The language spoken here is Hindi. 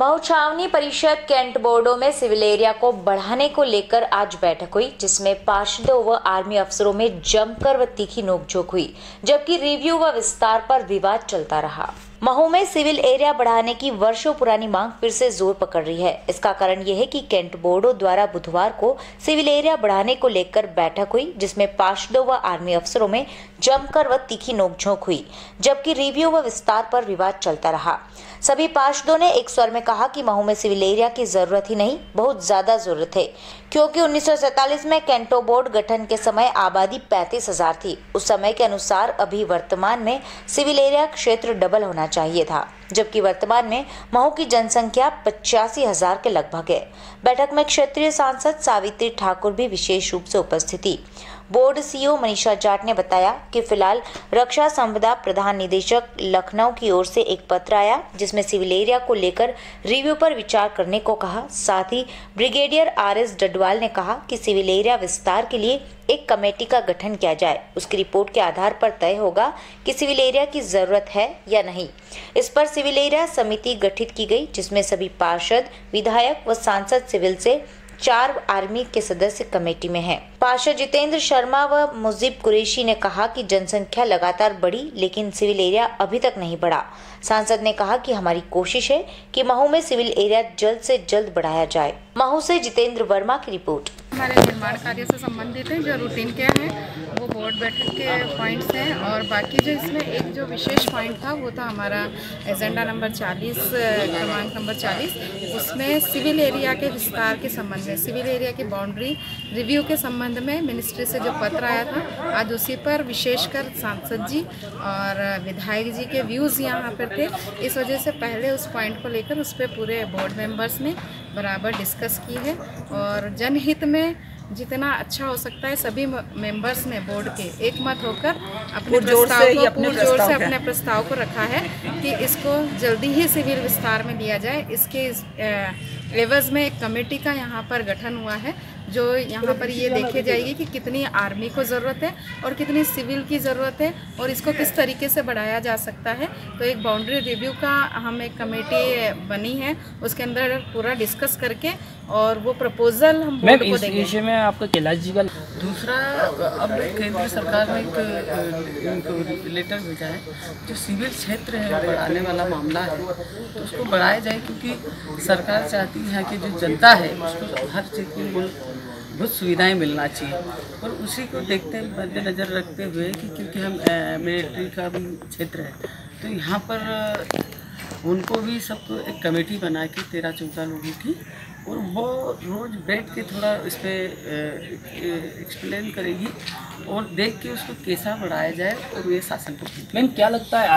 मऊ छावनी परिषद कैंट बोर्डो में सिविल एरिया को बढ़ाने को लेकर आज बैठक हुई, जिसमें पार्षदों व आर्मी अफसरों में जमकर व तीखी नोकझोंक हुई, जबकि रिव्यू व विस्तार पर विवाद चलता रहा। महू में सिविल एरिया बढ़ाने की वर्षों पुरानी मांग फिर से ज़ोर पकड़ रही है। इसका कारण यह है कि कैंट बोर्डो द्वारा बुधवार को सिविल एरिया बढ़ाने को लेकर बैठक हुई, जिसमें पार्षदों व आर्मी अफसरों में जमकर व तीखी नोकझोंक हुई, जबकि रिव्यू व विस्तार पर विवाद चलता रहा। सभी पार्षदों ने एक स्वर में कहा कि महू में सिविल एरिया की ज़रूरत ही नहीं, बहुत ज़्यादा ज़रूरत है, क्योंकि उन्नीस में कैंटो बोर्ड गठन के समय आबादी पैंतीस हज़ार थी। उस समय के अनुसार अभी वर्तमान में सिविल एरिया क्षेत्र डबल होना चाहिए था, जबकि वर्तमान में महू की जनसंख्या पचासी हज़ार के लगभग है। बैठक में क्षेत्रीय सांसद सावित्री ठाकुर भी विशेष रूप से उपस्थित थी। बोर्ड सीईओ मनीषा जाट ने बताया कि फ़िलहाल रक्षा संपदा प्रधान निदेशक लखनऊ की ओर से एक पत्र आया, जिसमें सिविल एरिया को लेकर रिव्यू पर विचार करने को कहा। साथ ही ब्रिगेडियर आर एस डडवाल ने कहा कि सिविल एरिया विस्तार के लिए एक कमेटी का गठन किया जाए। उसकी रिपोर्ट के आधार पर तय होगा कि सिविल एरिया की ज़रूरत है या नहीं। इस पर सिविल एरिया समिति गठित की गई, जिसमें सभी पार्षद, विधायक व सांसद सिविल से चार आर्मी के सदस्य कमेटी में हैं। पार्षद जितेंद्र शर्मा व मुजीब कुरेशी ने कहा कि जनसंख्या लगातार बढ़ी, लेकिन सिविल एरिया अभी तक नहीं बढ़ा। सांसद ने कहा कि हमारी कोशिश है कि महू में सिविल एरिया जल्द से जल्द बढ़ाया जाए। महू से जितेंद्र वर्मा की रिपोर्ट। हमारे निर्माण कार्य से संबंधित है, जो रूटीन क्या है, वो बोर्ड बैठक के पॉइंट्स हैं और बाकी जो इसमें एक जो विशेष पॉइंट था, वो था हमारा एजेंडा नंबर 40 क्रमांक नंबर 40 उसमें सिविल एरिया के विस्तार के संबंध में सिविल एरिया की बाउंड्री रिव्यू के संबंध में मिनिस्ट्री से जो पत्र आया था, आज उसी पर विशेषकर सांसद जी और विधायक जी के व्यूज़ यहाँ पर थे। इस वजह से पहले उस पॉइंट को लेकर उस पर पूरे बोर्ड मेंबर्स ने बराबर डिस्कस की है और जनहित में जितना अच्छा हो सकता है सभी मेंबर्स ने बोर्ड के एक मत होकर अपने प्रस्ताव को अपने ज़ोर से अपने प्रस्ताव को रखा है कि इसको जल्दी ही सिविल विस्तार में लिया जाए। इसके एवज में एक कमेटी का यहाँ पर गठन हुआ है जो यहाँ पर ये देखी जाएगी कि कितनी आर्मी को ज़रूरत है और कितनी सिविल की ज़रूरत है और इसको किस तरीके से बढ़ाया जा सकता है। तो एक बाउंड्री रिव्यू का हम एक कमेटी बनी है उसके अंदर पूरा डिस्कस करके और वो प्रपोजल हम बोर्ड को देंगे। विषय में आपका कैलाश जी का दूसरा अब केंद्र सरकार ने एक लेटर भेजा है जो सिविल क्षेत्र है बढ़ाने वाला मामला है। तो उसको बढ़ाया जाए क्योंकि सरकार चाहती है कि जो जनता है, उसको हर चीज़ की बहुत सुविधाएँ मिलना चाहिए। और उसी को देखते मद्देनज़र रखते हुए कि क्योंकि हम मिलिट्री का भी क्षेत्र है तो यहाँ पर उनको भी सबको एक कमेटी बना के तेरह चौदह लोगों की, और वो रोज़ बैठ के थोड़ा इस पर एक्सप्लेन करेगी और देख के उसको कैसा बढ़ाया जाए और ये शासन को मैम क्या लगता है